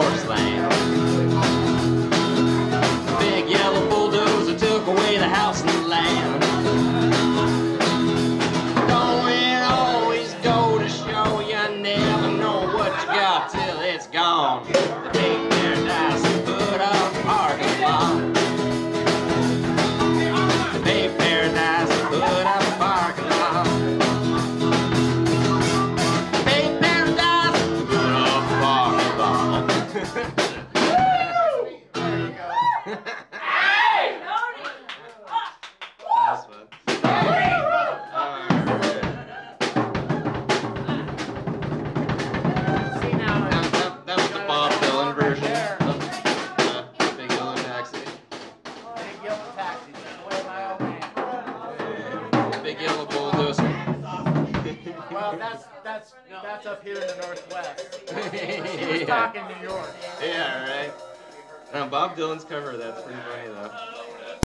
horse land. Big yellow bulldozer took away the house Thank you. That's that's that's up here in the northwest. She yeah. talking New York. Yeah, right. Now Bob Dylan's cover. That's pretty funny though.